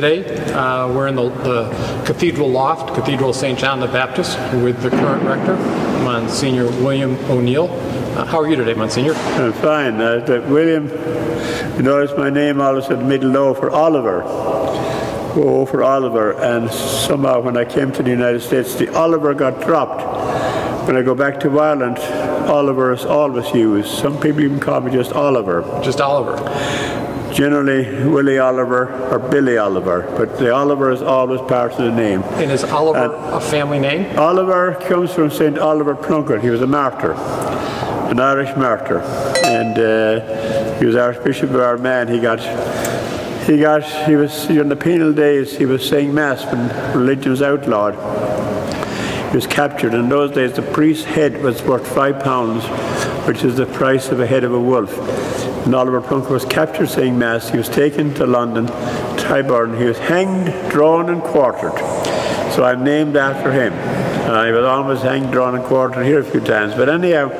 today, uh, we're in the, the Cathedral Loft, Cathedral St. John the Baptist, with the current rector, Monsignor William O'Neill. Uh, how are you today, Monsignor? I'm fine. Uh, William, you notice my name always had middle O for Oliver. O for Oliver. And somehow when I came to the United States, the Oliver got dropped. When I go back to Ireland, Oliver is always used. Some people even call me just Oliver. Just Oliver. Generally, Willie Oliver or Billy Oliver, but the Oliver is always part of the name. And is Oliver and a family name? Oliver comes from St. Oliver Plunkett. He was a martyr, an Irish martyr. And uh, he was Archbishop of Armagh. He got he got, he was, in the penal days, he was saying Mass when religion was outlawed. He was captured. In those days, the priest's head was worth five pounds, which is the price of a head of a wolf. And Oliver Plunkett was captured saying Mass. He was taken to London, Tyburn. He was hanged, drawn, and quartered. So I'm named after him. Uh, he was almost hanged, drawn, and quartered here a few times. But anyhow,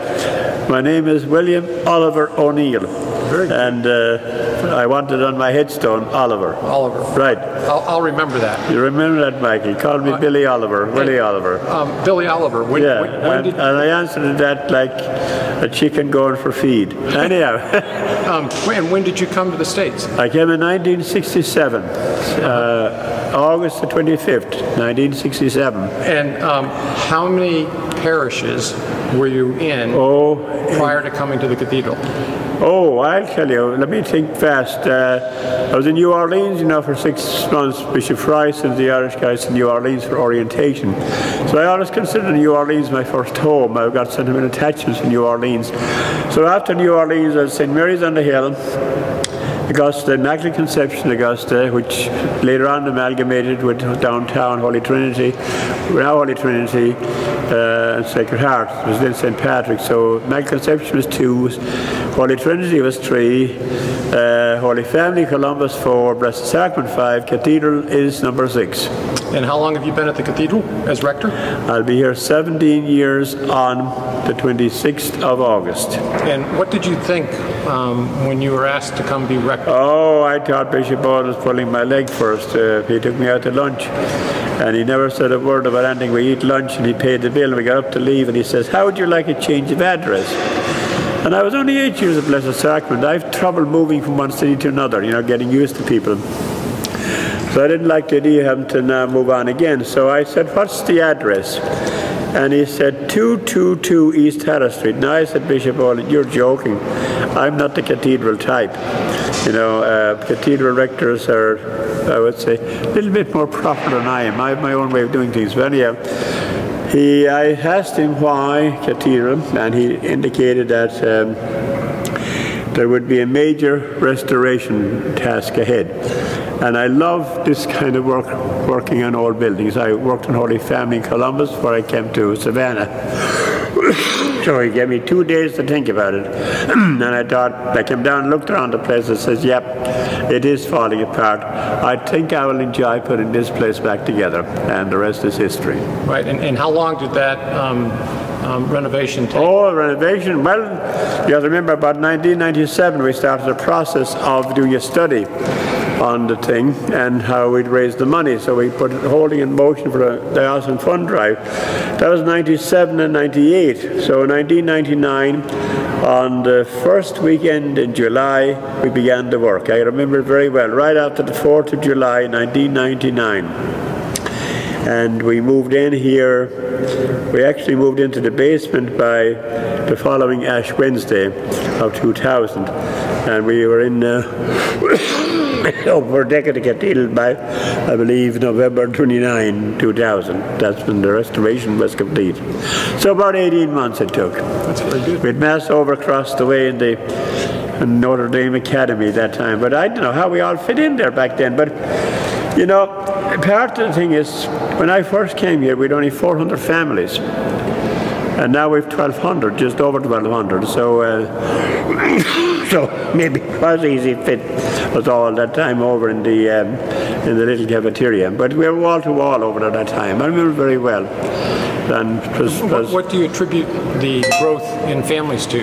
my name is William Oliver O'Neill. And uh, I wanted on my headstone Oliver. Oliver. Right. I'll, I'll, remember that. You remember that, Michael? Called me uh, Billy Oliver, Willie Oliver. Um, Billy Oliver. When, yeah, when, when and, did... and, I answered that like a chicken going for feed. Anyhow. um, when, when did you come to the States? I came in 1967. Uh, August the 25th, 1967. And um, how many parishes were you in oh, prior to coming to the cathedral? Oh, I'll tell you. Let me think fast. Uh, I was in New Orleans, you know, for six months. Bishop Frey sent the Irish guys to New Orleans for orientation. So I always considered New Orleans my first home. I've got sentimental attachments to New Orleans. So after New Orleans, I was St. Mary's on the Hill. Augusta, Immaculate Conception Augusta, which later on amalgamated with downtown Holy Trinity, now Holy Trinity, uh, and Sacred Heart. It was then St. Patrick. So Immaculate Conception was two, Holy Trinity was three, uh, Holy Family Columbus four, Blessed Sacrament five, Cathedral is number six. And how long have you been at the cathedral as rector? I'll be here 17 years on the 26th of August. And what did you think um, when you were asked to come be rector? Oh, I thought Bishop Boland was pulling my leg first. Uh, he took me out to lunch and he never said a word about anything. We eat lunch and he paid the bill and we got up to leave and he says, how would you like a change of address? And I was only eight years of Blessed Sacrament. I've trouble moving from one city to another, you know, getting used to people. So I didn't like the idea of having to now move on again. So I said, what's the address? And he said, 222 East Harris Street. Now I said, Bishop you're joking. I'm not the cathedral type. You know, uh, cathedral rectors are, I would say, a little bit more proper than I am. I have my own way of doing things. But anyhow, he, I asked him why cathedral, and he indicated that um, there would be a major restoration task ahead. And I love this kind of work, working on old buildings. I worked on Holy Family in Columbus before I came to Savannah. so he gave me two days to think about it. and I thought, I came down and looked around the place and says, yep, it is falling apart. I think I will enjoy putting this place back together. And the rest is history. Right, and, and how long did that um, um, renovation take? Oh, renovation. Well, you have to remember about 1997 we started the process of doing a study on the thing and how we'd raise the money. So we put it holding in motion for a diocesan fund drive. That was 97 and 98. So in 1999, on the first weekend in July, we began the work. I remember it very well, right after the 4th of July, 1999 and we moved in here. We actually moved into the basement by the following Ash Wednesday of 2000, and we were in. Uh, over a decade to get healed by, I believe, November 29, 2000. That's when the restoration was complete. So about 18 months it took. That's very good. Had Mass over across the way in the in Notre Dame Academy that time, but I don't know how we all fit in there back then. But, you know, part of the thing is, when I first came here, we had only 400 families. And now we've 1,200, just over 1,200. So, uh, so maybe it was easy fit us all that time over in the um, in the little cafeteria. But we were wall to wall over at that time. I remember very well. And was, was what, what do you attribute the growth in families to?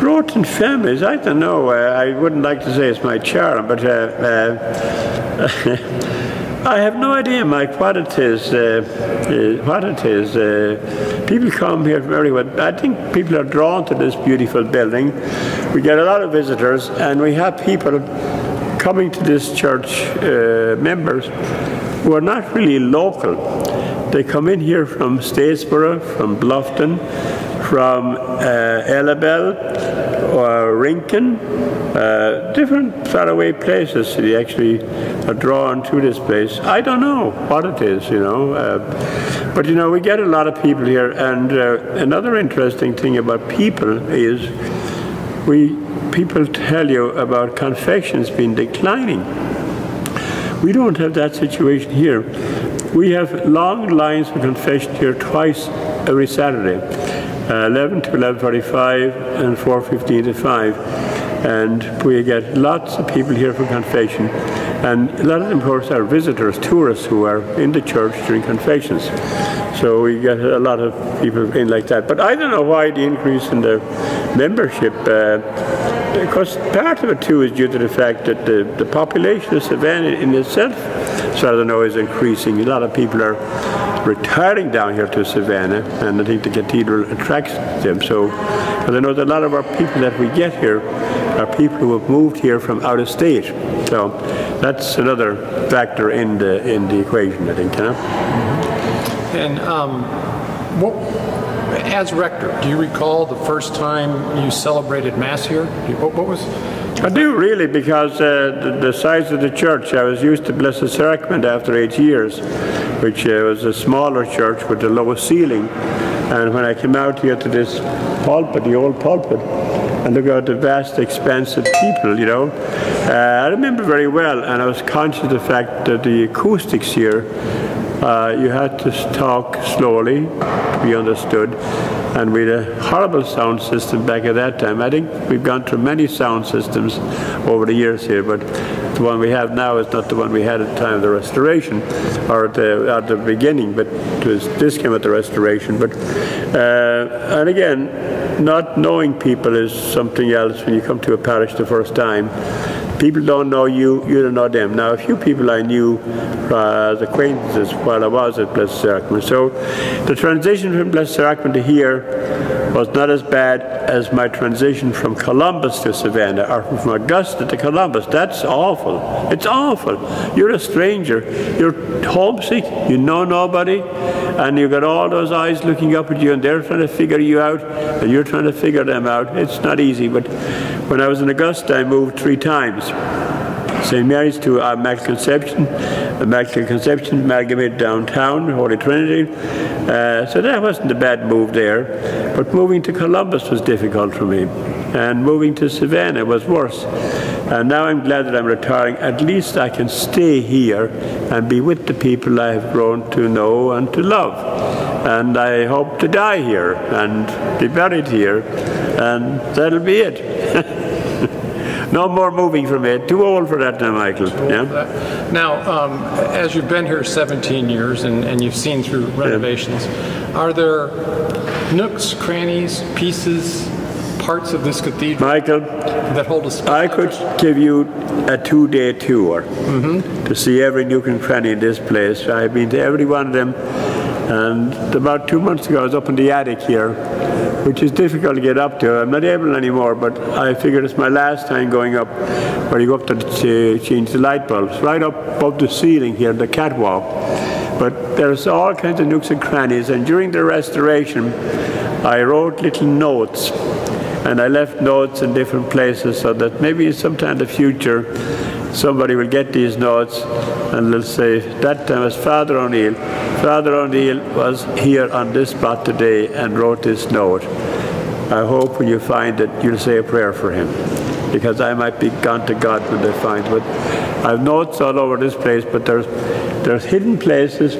Growth in families, I don't know. Uh, I wouldn't like to say it's my charm, but uh, uh, I have no idea, Mike, what it is. Uh, uh, what it is. Uh, people come here from everywhere. I think people are drawn to this beautiful building. We get a lot of visitors, and we have people coming to this church, members, who are not really local. They come in here from Statesboro, from Bluffton, from uh, Ellabelle or Rincon, uh, different faraway places they actually are drawn to this place. I don't know what it is, you know. Uh, but, you know, we get a lot of people here. And uh, another interesting thing about people is we people tell you about confessions being declining. We don't have that situation here. We have long lines for confession here twice every Saturday 11 to 11.45 and 4.15 to 5. And we get lots of people here for confession. And a lot of them, of course, are visitors, tourists who are in the church during confessions. So we get a lot of people in like that. But I don't know why the increase in the membership, uh, because part of it too is due to the fact that the, the population of Savannah in itself, so I don't know, is increasing. A lot of people are retiring down here to Savannah, and I think the cathedral attracts them. So, I know that a lot of our people that we get here are people who have moved here from out of state. So that's another factor in the in the equation, I think. You know? And um, what, as rector, do you recall the first time you celebrated Mass here? What, what was I do really, because uh, the, the, size of the church, I was used to Blessed Sacrament after eight years, which uh, was a smaller church with a lower ceiling. And when I came out here to this pulpit, the old pulpit, and look at the vast expanse of people, you know, uh, I remember very well, and I was conscious of the fact that the acoustics here, uh, you had to talk slowly to be understood and we had a horrible sound system back at that time. I think we've gone through many sound systems over the years here, but the one we have now is not the one we had at the time of the restoration or at the, at the beginning, but was, this came at the restoration. But uh, and again, not knowing people is something else when you come to a parish the first time people don't know you, you don't know them. Now, a few people I knew uh, as acquaintances while I was at Blessed Sacrament. So the transition from Blessed Sacrament to here was not as bad as my transition from Columbus to Savannah or from Augusta to Columbus. That's awful. It's awful. You're a stranger. You're homesick. You know nobody. And you've got all those eyes looking up at you and they're trying to figure you out and you're trying to figure them out. It's not easy. But when I was in Augusta, I moved three times. St. Mary's to Immaculate Conception, Immaculate Conception, amalgamated downtown, Holy Trinity. Uh, so that wasn't a bad move there. But moving to Columbus was difficult for me. And moving to Savannah was worse. And now I'm glad that I'm retiring. At least I can stay here and be with the people I have grown to know and to love. And I hope to die here and be buried here. And that'll be it. no more moving from it. Too old for that now, Michael. Yeah. Now, um, as you've been here 17 years and, and you've seen through renovations, yeah. are there nooks, crannies, pieces, parts of this cathedral Michael, that hold a special I could give you a two-day tour mm-hmm. to see every nook and cranny in this place. I've been to every one of them, and about two months ago I was up in the attic here which is difficult to get up to. I'm not able anymore, but I figured it's my last time going up, where you go up to change the light bulbs, right up above the ceiling here, the catwalk. But there's all kinds of nooks and crannies, and during the restoration, I wrote little notes, and I left notes in different places so that maybe sometime in the future, somebody will get these notes and they'll say, that time was Father O'Neill. Father O'Neill was here on this spot today and wrote this note. I hope when you find it, you'll say a prayer for him because I might be gone to God when they find it. I've notes all over this place, but there's, there's hidden places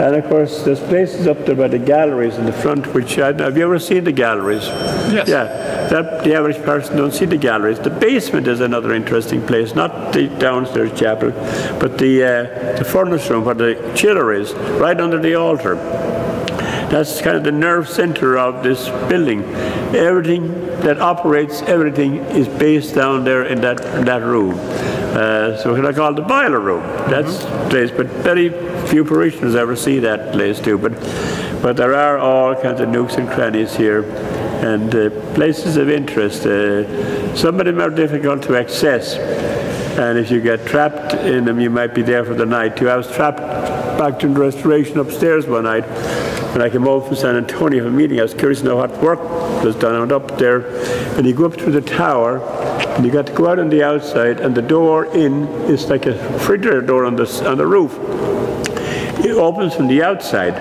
and of course, there's places up there by the galleries in the front, which I, have you ever seen the galleries? Yes. Yeah, that the average person don't see the galleries. The basement is another interesting place, not the downstairs chapel, but the uh, the furnace room where the chiller is, right under the altar. That's kind of the nerve center of this building. Everything that operates, everything is based down there in that, in that room. Uh, so what I call the boiler room. That's mm-hmm. the place, but very few parishioners ever see that place too. But, but there are all kinds of nooks and crannies here and uh, places of interest. Uh, some of them are difficult to access. And if you get trapped in them, you might be there for the night too. I was trapped back in the restoration upstairs one night when I came over from San Antonio for a meeting. I was curious to know what work was done. I went up there, and you go up through the tower, and you got to go out on the outside, and the door in is like a refrigerator door on the on the roof. Opens from the outside,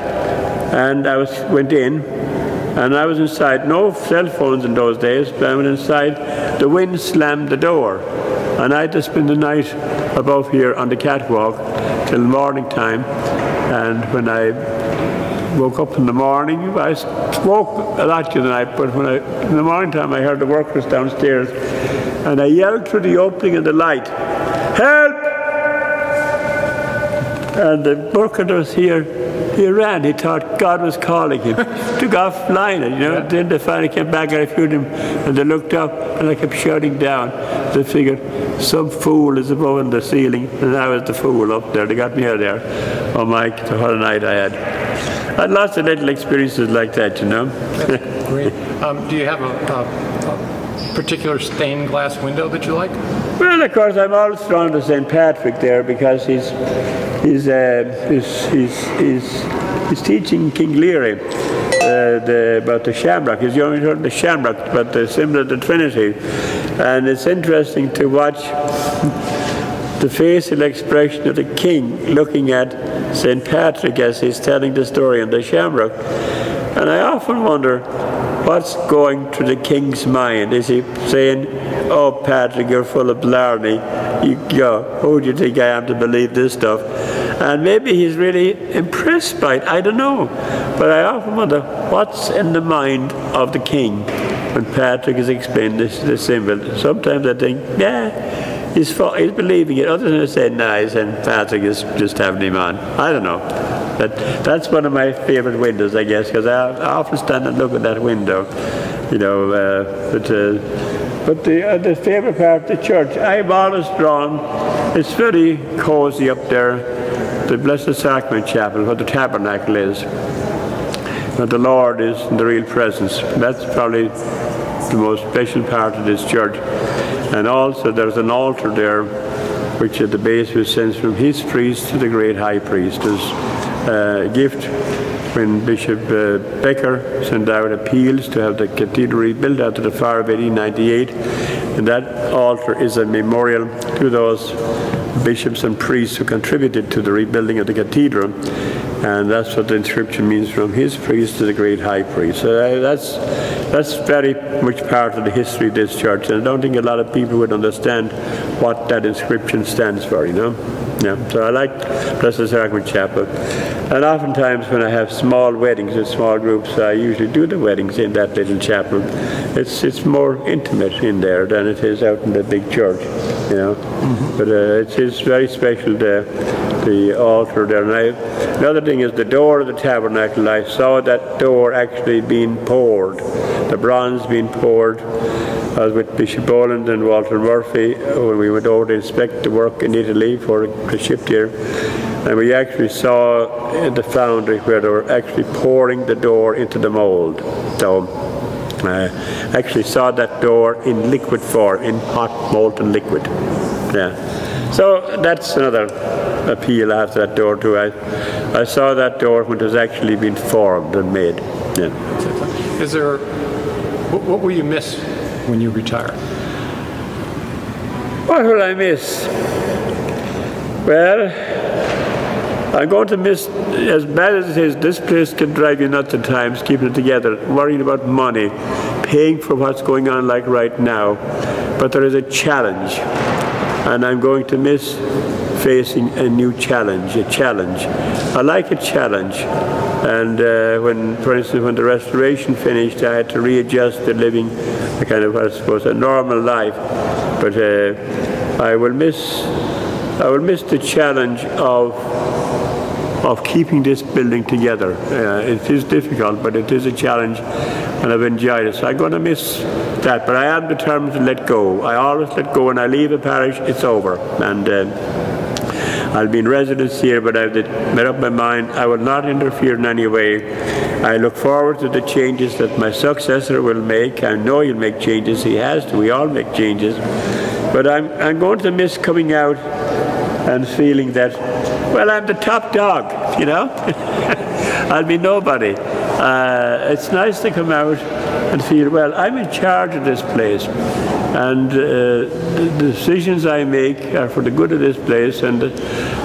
and I was went in, and I was inside. No cell phones in those days, but I went inside. The wind slammed the door, and I had to spend the night above here on the catwalk till morning time. And when I woke up in the morning, I spoke a lot during the night, but when I, in the morning time I heard the workers downstairs, and I yelled through the opening in the light, help! And the was here he ran. He thought God was calling him. Took off flying, you know. Yeah. Then they finally came back and I heard him, and they looked up, and I kept shouting down. They figured some fool is above in the ceiling, and I was the fool up there. They got me out there. Oh my, what a night I had. I lots of little experiences like that, you know. Great. Um, do you have a, a, a particular stained glass window that you like? Well, of course, I'm always drawn to St. Patrick there because he's he's uh, he's, he's, he's teaching King Leary uh, the, about the shamrock. He's only heard the shamrock, but the symbol of the Trinity, and it's interesting to watch the facial expression of the king looking at St. Patrick as he's telling the story on the shamrock. And I often wonder what's going through the king's mind. Is he saying, Oh, Patrick, you're full of blarney. You, go, who do you think I am to believe this stuff? And maybe he's really impressed by it. I don't know. But I often wonder what's in the mind of the king when Patrick is explaining this, this symbol. Sometimes I think, yeah, he's, he's believing it. Others are saying, nah, he's saying Patrick is just having him on. I don't know. But that's one of my favorite windows, I guess, because I, I, often stand and look at that window. You know, uh, but uh, but the, uh, the favorite part of the church, I've always drawn, it's very cozy up there, the Blessed Sacrament Chapel, where the tabernacle is. Where the Lord is in the real presence. That's probably the most special part of this church. And also there's an altar there, which at the base was sent from his priest to the great high priest a gift when Bishop uh, Becker sent out appeals to have the cathedral rebuilt after the fire of 1898. And that altar is a memorial to those bishops and priests who contributed to the rebuilding of the cathedral. And that's what the inscription means from his priest to the great high priest. So uh, that's, that's very much part of the history of this church. And I don't think a lot of people would understand what that inscription stands for, you know. Yeah, so I like Blessed Sacrament Chapel. And oftentimes when I have small weddings in small groups, I usually do the weddings in that little chapel. It's it's more intimate in there than it is out in the big church, you know. Mm-hmm. But uh, it is very special, the, the altar there. And I, another thing is the door of the tabernacle. I saw that door actually being poured, the bronze being poured I was with Bishop Boland and Walter Murphy when we went over to inspect the work in Italy for the ship here. And we actually saw in the foundry where they were actually pouring the door into the mold. So I uh, actually saw that door in liquid form, in hot molten liquid. Yeah. So that's another appeal after that door too. I, I saw that door when it was actually being formed and made. Yeah. Is there, what, what will you miss when you retire? What will I miss? Well, I'm going to miss, as bad as it is, this place can drive you nuts at times, keeping it together, worrying about money, paying for what's going on like right now. But there is a challenge, and I'm going to miss facing a new challenge, a challenge. I like a challenge. And uh, when, for instance, when the restoration finished, I had to readjust the living, a kind of, I suppose, a normal life. But uh, I will miss, I will miss the challenge of of keeping this building together. Uh, it is difficult, but it is a challenge, and I've enjoyed it. So I'm going to miss that, but I am determined to let go. I always let go when I leave a parish, it's over. And uh, I'll be in residence here, but I've made up my mind I will not interfere in any way. I look forward to the changes that my successor will make. I know he'll make changes. He has to. We all make changes. But I'm, I'm going to miss coming out and feeling that, well, I'm the top dog, you know? I'll be nobody. Uh, it's nice to come out and feel, well, I'm in charge of this place. And uh, the decisions I make are for the good of this place, and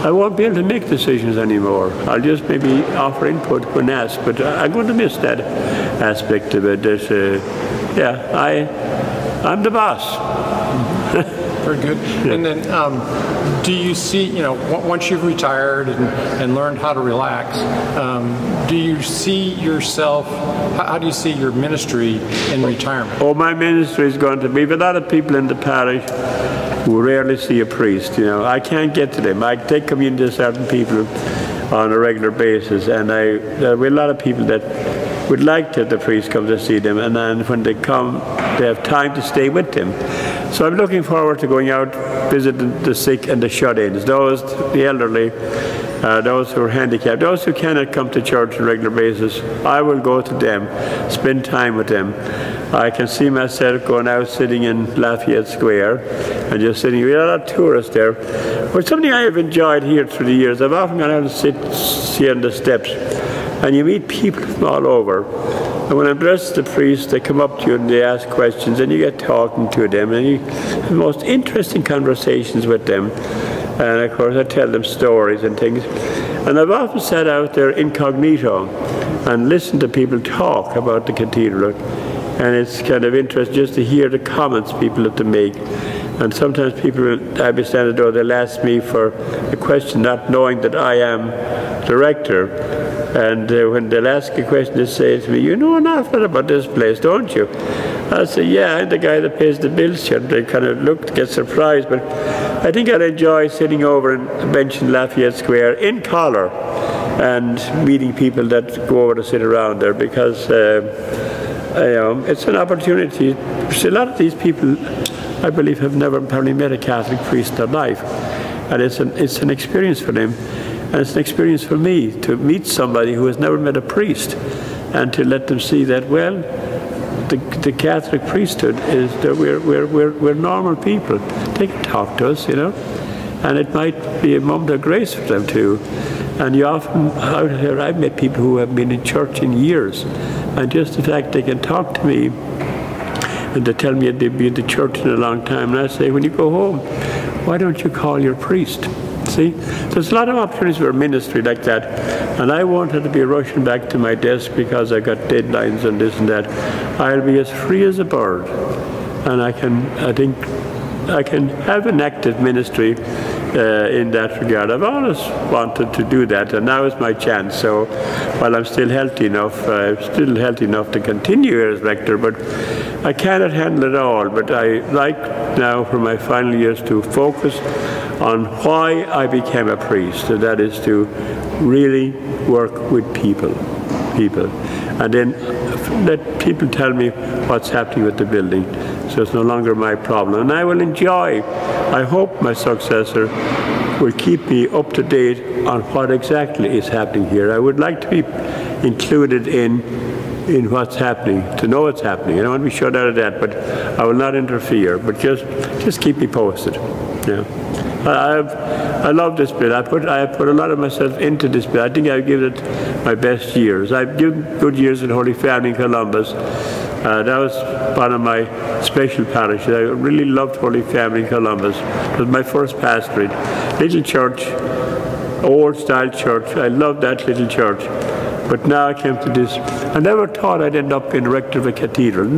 I won't be able to make decisions anymore. I'll just maybe offer input when asked, but I'm going to miss that aspect of it. Uh, yeah, I, I'm the boss. Very good. Yeah. And then, um, do you see, you know, once you've retired and, and learned how to relax, um, do you see yourself, how, do you see your ministry in retirement? Oh, my ministry is going to be, with a lot of people in the parish who rarely see a priest, you know. I can't get to them. I take communion to certain people on a regular basis, and I, there are a lot of people that would like to have the priest come to see them, and then when they come, they have time to stay with them. So I'm looking forward to going out, visiting the sick and the shut-ins, those, the elderly, uh, those who are handicapped, those who cannot come to church on a regular basis. I will go to them, spend time with them. I can see myself going out sitting in Lafayette Square and just sitting. We had a lot of tourists there. But something I have enjoyed here through the years, I've often gone out and sit, sit on the steps and you meet people from all over. And when dressed as a priest, they come up to you and they ask questions, and you get talking to them, and you have the most interesting conversations with them. And of course, I tell them stories and things. And I've often sat out there incognito and listened to people talk about the cathedral. And it's kind of interesting just to hear the comments people have to make. And sometimes people, I'll be standing there, they'll ask me for a question, not knowing that I am director. And uh, when they'll ask a question, they say to me, You know lot about this place, don't you? I say, Yeah, I'm the guy that pays the bills here. They kind of look get surprised, but I think I'd enjoy sitting over in the bench in Lafayette Square in collar and meeting people that go over to sit around there because uh, know, it's an opportunity. A lot of these people, I believe, have never apparently met a Catholic priest in their life. And it's an, it's an experience for them. And it's an experience for me to meet somebody who has never met a priest and to let them see that, well, the, the Catholic priesthood is that we're, we're, we're, we're normal people. They can talk to us, you know, and it might be a moment of grace for them too. And you often, out here, I've met people who have been in church in years, and just the fact they can talk to me and they tell me they've been to church in a long time, and I say, when you go home, why don't you call your priest? See? There's a lot of opportunities for ministry like that. And I wanted to be rushing back to my desk because I got deadlines and this and that. I'll be as free as a bird. And I can, I think, I can have an active ministry uh, in that regard. I've always wanted to do that, and now is my chance. So while I'm still healthy enough, I'm uh, still healthy enough to continue as rector, but I cannot handle it all. But I like now for my final years to focus on why I became a priest, and that is to really work with people, people, and then let people tell me what's happening with the building. So it's no longer my problem, and I will enjoy. I hope my successor will keep me up to date on what exactly is happening here. I would like to be included in in what's happening, to know what's happening. I don't want to be shut out of that, but I will not interfere. But just just keep me posted. Yeah. I've, I love this bit. I put, I put a lot of myself into this bit. I think I've given it my best years. I've given good years in Holy Family in Columbus. Uh, that was one of my special parishes. I really loved Holy Family in Columbus. It was my first pastorate. Little church, old style church. I loved that little church. But now I came to this. I never thought I'd end up in rector of a cathedral.